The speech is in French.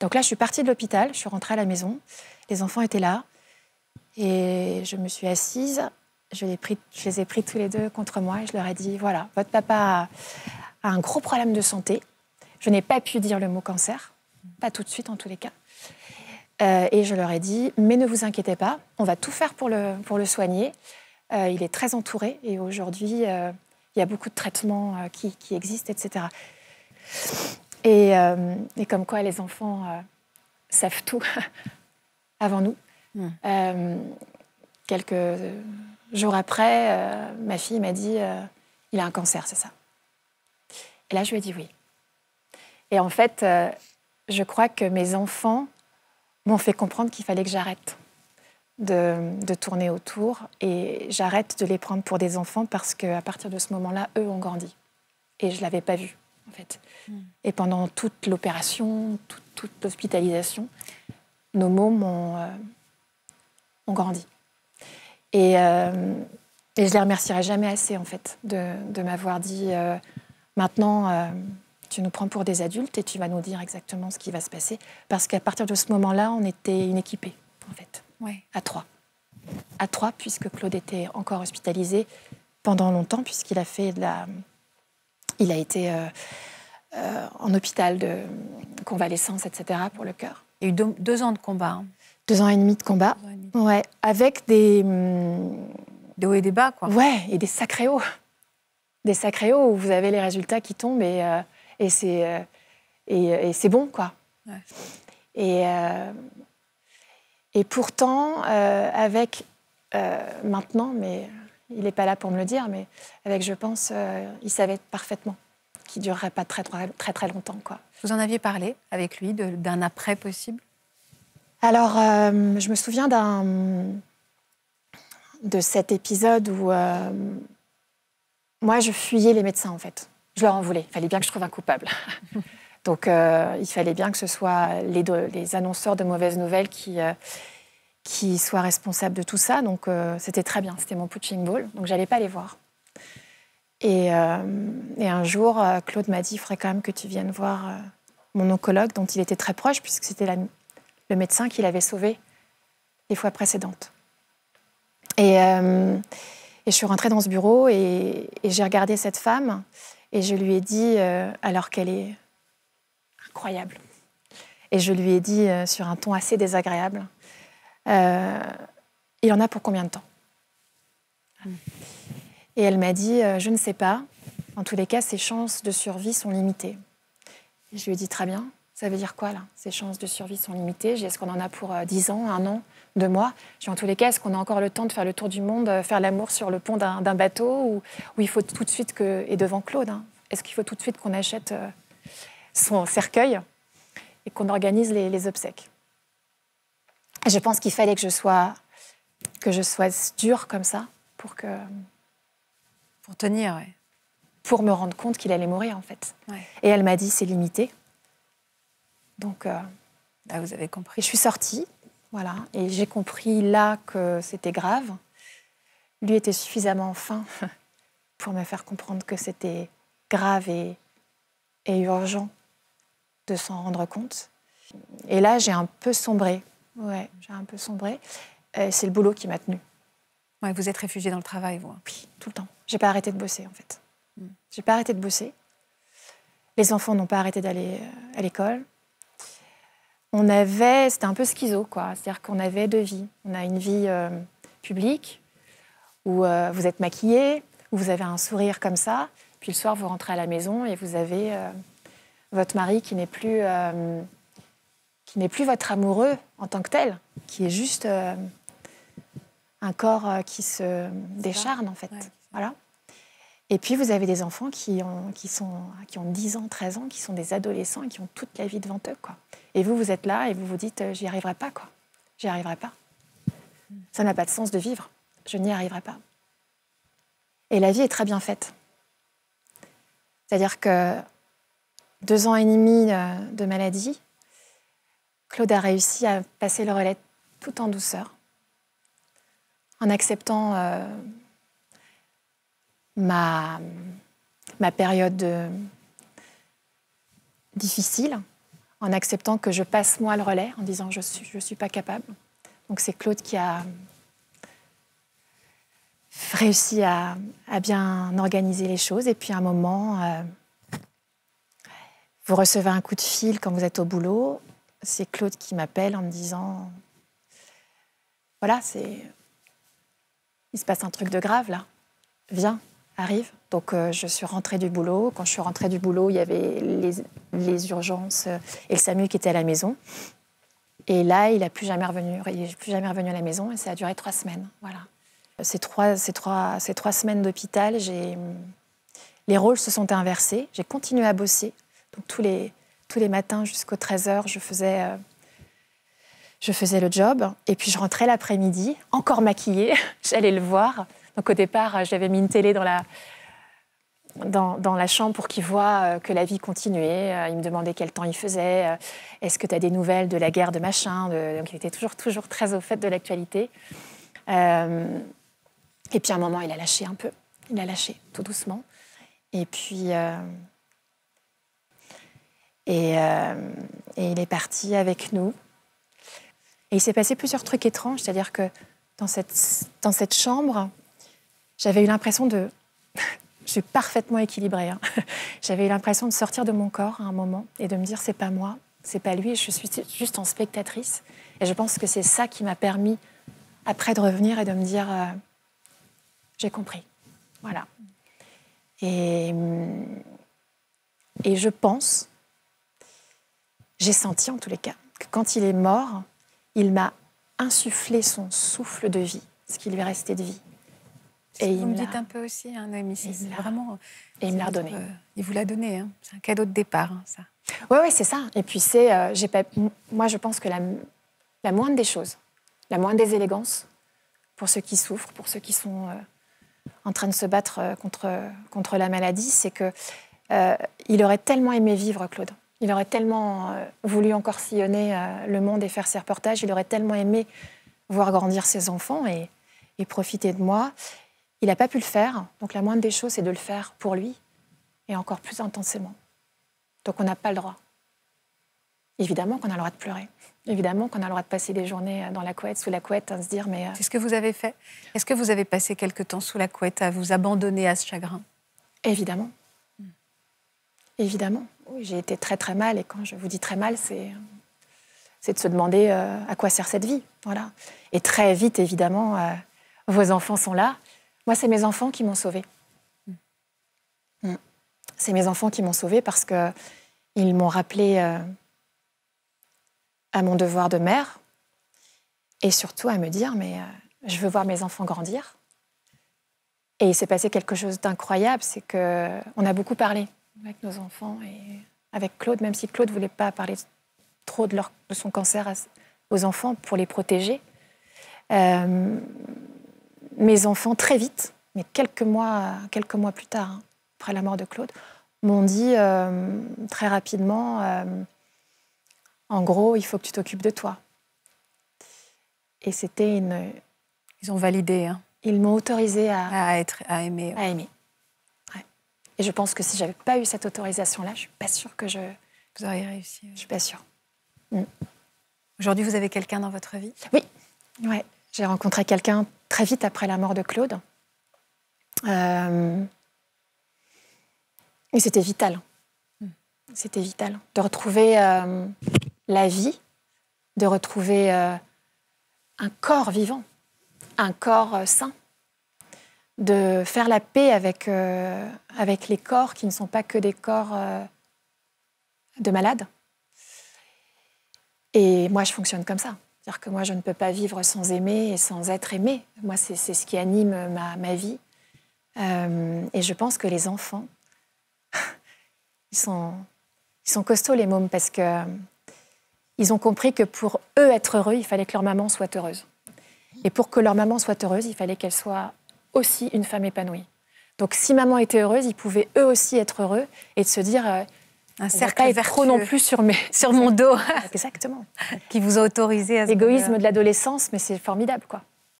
Donc là, je suis partie de l'hôpital, je suis rentrée à la maison, les enfants étaient là, et je me suis assise, je les, ai pris tous les deux contre moi, et je leur ai dit, voilà, votre papa a, un gros problème de santé, je n'ai pas pu dire le mot cancer, pas tout de suite en tous les cas. Euh, et je leur ai dit, mais ne vous inquiétez pas, on va tout faire pour le, pour le soigner. Euh, il est très entouré et aujourd'hui, euh, il y a beaucoup de traitements qui, qui, existent, etc. Et, et, comme quoi les enfants savent tout avant nous. Hmm. quelques jours après, ma fille m'a dit, il a un cancer, c'est ça? Et là, je lui ai dit oui. Et en fait, je crois que mes enfants m'ont fait comprendre qu'il fallait que j'arrête de, tourner autour et j'arrête de les prendre pour des enfants parce qu'à partir de ce moment-là, eux ont grandi. Et je ne l'avais pas vu, en fait. Hmm. Et pendant toute l'opération, toute, l'hospitalisation, nos mômes ont, euh, ont grandi. Et, euh, et, je les remercierai jamais assez, en fait, de, m'avoir dit euh, maintenant tu nous prends pour des adultes et tu vas nous dire exactement ce qui va se passer. Parce qu'à partir de ce moment-là, on était inéquipés, en fait, ouais. à trois. À trois, puisque Claude était encore hospitalisé pendant longtemps, puisqu'il a fait de la... Il a été euh, euh, en hôpital de convalescence, etc., pour le cœur. Il y a eu deux, ans de combat. Hein. Deux ans et demi de combat. Ouais, avec des... Hum, des hauts et des bas, quoi. Ouais, et des sacrés hauts. Des sacrés hauts où vous avez les résultats qui tombent et... Euh, et c'est euh, et, c'est bon quoi. Et euh, et pourtant avec maintenant, mais il n'est pas là pour me le dire, mais avec je pense, il savait parfaitement qu'il durerait pas très très très, longtemps quoi. Vous en aviez parlé avec lui d'un après possible? Alors je me souviens d'un de cet épisode où moi je fuyais les médecins en fait je leur en voulais. Il fallait bien que je trouve un coupable. Donc, euh, il fallait bien que ce soit les, les annonceurs de mauvaises nouvelles qui, euh, qui soient responsables de tout ça. Donc, euh, c'était très bien. C'était mon punching ball. Donc, j'allais pas les voir. Et, et un jour, Claude m'a dit il faudrait quand même que tu viennes voir mon oncologue, dont il était très proche, puisque c'était le médecin qui l'avait sauvé les fois précédentes. Et, je suis rentrée dans ce bureau et, j'ai regardé cette femme. Et je lui ai dit, euh, alors qu'elle est incroyable, et je lui ai dit euh, sur un ton assez désagréable, euh, il en a pour combien de temps Et elle m'a dit, je ne sais pas. En tous les cas, ses chances de survie sont limitées. Je lui ai dit, très bien. Ça veut dire quoi, là Ses chances de survie sont limitées? Est-ce qu'on en a pour 10 ans, un an, deux mois? En tous les cas, est-ce qu'on a encore le temps de faire le tour du monde, faire l'amour sur le pont d'un bateau ou, il faut tout de suite que... Et devant Claude, hein, est-ce qu'il faut tout de suite qu'on achète euh, son cercueil et qu'on organise les, obsèques? Je pense qu'il fallait que je sois que je sois dure comme ça pour que pour tenir, pour me rendre compte qu'il allait mourir en fait. Et elle m'a dit c'est limité. Donc euh, ah, vous avez compris. je suis sortie, voilà, et j'ai compris là que c'était grave. Lui était suffisamment fin pour me faire comprendre que c'était grave et, urgent de s'en rendre compte. Et là, j'ai un peu sombré. Ouais, j'ai un peu sombré. Euh, c'est le boulot qui m'a tenu. Ouais, vous êtes réfugiée dans le travail, vous Oui, tout le temps. J'ai pas arrêté de bosser, en fait. Hmm. J'ai pas arrêté de bosser. Les enfants n'ont pas arrêté d'aller euh, à l'école. On avait, c'était un peu schizo, quoi. C'est-à-dire qu'on avait deux vies. On a une vie euh, publique où vous êtes maquillée, où vous avez un sourire comme ça, puis le soir, vous rentrez à la maison et vous avez euh, votre mari qui n'est plus, qui n'est plus votre amoureux en tant que tel, qui est juste euh, un corps qui se décharne en fait. Voilà. Et puis vous avez des enfants qui ont, qui, sont, qui ont 10 ans, 13 ans, qui sont des adolescents et qui ont toute la vie devant eux. Quoi. Et vous, vous êtes là et vous vous dites, j'y arriverai pas. quoi. J'y arriverai pas. Ça n'a pas de sens de vivre. Je n'y arriverai pas. Et la vie est très bien faite. C'est-à-dire que deux ans et demi de maladie, Claude a réussi à passer le relais tout en douceur, en acceptant euh, ma, période difficile, en acceptant que je passe moi le relais, en disant je ne suis, pas capable. Donc c'est Claude qui a réussi à, à, bien organiser les choses. Et puis à un moment, euh, vous recevez un coup de fil quand vous êtes au boulot. C'est Claude qui m'appelle en me disant voilà, c'est il se passe un truc de grave là. Viens, arrive. Donc euh, je suis rentrée du boulot. Quand je suis rentrée du boulot, il y avait les, les urgences et le SAMU qui était à la maison. Et là, il n'est plus jamais revenu. Il n'est plus jamais revenu à la maison et ça a duré trois semaines. Voilà. Ces trois, ces trois, ces trois semaines d'hôpital, les rôles se sont inversés. J'ai continué à bosser. Donc tous les, tous les matins jusqu'aux 13h, je faisais, euh, je faisais le job. Et puis je rentrais l'après-midi, encore maquillée. J'allais le voir. Donc au départ, j'avais mis une télé dans la, dans, dans la chambre pour qu'il voit euh, que la vie continuait. Euh, il me demandait quel temps il faisait. Est-ce que tu as des nouvelles de la guerre de machin. Donc il était toujours, toujours très au fait de l'actualité. Euh... Et puis à un moment, il a lâché un peu. Il a lâché tout doucement. Et puis. Euh... Et, euh... et, il est parti avec nous. Et il s'est passé plusieurs trucs étranges. C'est-à-dire que dans cette, dans cette chambre, j'avais eu l'impression de. Je suis parfaitement équilibrée. Hein. J'avais eu l'impression de sortir de mon corps à un moment et de me dire c'est pas moi, c'est pas lui, je suis juste en spectatrice. Et je pense que c'est ça qui m'a permis après de revenir et de me dire euh, j'ai compris. Voilà. Et, et je pense, j'ai senti en tous les cas, que quand il est mort, il m'a insufflé son souffle de vie, ce qui lui est resté de vie. Et vous me dites un peu aussi, hein, Noémie, c'est vraiment. Et il me l'a redonné. Euh, il vous l'a donné. Hein. C'est un cadeau de départ, hein, ça. Oui, oui, c'est ça. Et puis c'est, euh, j'ai pas, moi, je pense que la, la, moindre des choses, la moindre des élégances, pour ceux qui souffrent, pour ceux qui sont euh, en train de se battre euh, contre contre la maladie, c'est que il aurait tellement aimé vivre, Claude. Il aurait tellement euh, voulu encore sillonner le monde et faire ses reportages. Il aurait tellement aimé voir grandir ses enfants et, et profiter de moi. Il n'a pas pu le faire, donc la moindre des choses, c'est de le faire pour lui et encore plus intensément. Donc on n'a pas le droit. Évidemment qu'on a le droit de pleurer. Évidemment qu'on a le droit de passer des journées dans la couette, sous la couette, à se dire mais... C'est ce que vous avez fait Est-ce que vous avez passé quelque temps sous la couette à vous abandonner à ce chagrin? Évidemment. Mm. Évidemment. Oui, j'ai été très très mal et quand je vous dis très mal, c'est c'est de se demander euh, à quoi sert cette vie. Voilà. Et très vite, évidemment, euh, vos enfants sont là. Moi, c'est mes enfants qui m'ont sauvée. Mm. Mm. C'est mes enfants qui m'ont sauvée parce qu'ils m'ont rappelé euh, à mon devoir de mère et surtout à me dire mais je veux voir mes enfants grandir. Et il s'est passé quelque chose d'incroyable, c'est que on a beaucoup parlé avec nos enfants et avec Claude, même si Claude ne voulait pas parler trop de, leur, de son cancer à, aux enfants pour les protéger. Euh, mes enfants, très vite, mais quelques mois, quelques mois plus tard, hein, après la mort de Claude, m'ont dit euh, très rapidement euh, en gros, il faut que tu t'occupes de toi. Et c'était une. Ils ont validé. Hein. Ils m'ont autorisé à, à, être, à aimer. À aimer. Et je pense que si j'avais pas eu cette autorisation-là, je suis pas sûre que je. Vous auriez réussi. Je suis pas sûre. Mm. Aujourd'hui, vous avez quelqu'un dans votre vie? Oui. Ouais. J'ai rencontré quelqu'un très vite après la mort de Claude. Euh... Et c'était vital. Mm. C'était vital de retrouver euh, la vie, de retrouver euh, un corps vivant, un corps sain, de faire la paix avec, euh, avec les corps qui ne sont pas que des corps euh, de malades. Et moi, je fonctionne comme ça. C'est-à-dire que moi, je ne peux pas vivre sans aimer et sans être aimé. Moi, c'est ce qui anime ma, ma vie. Euh, et je pense que les enfants, ils sont, ils sont costauds, les mômes, parce que ils ont compris que pour eux être heureux, il fallait que leur maman soit heureuse. Et pour que leur maman soit heureuse, il fallait qu'elle soit aussi une femme épanouie. Donc si maman était heureuse, ils pouvaient eux aussi être heureux et de se dire euh, un cercle pas trop non plus sur, mes, sur mon dos. Exactement. qui vous a autorisé à L'égoïsme de l'adolescence, mais c'est formidable quoi.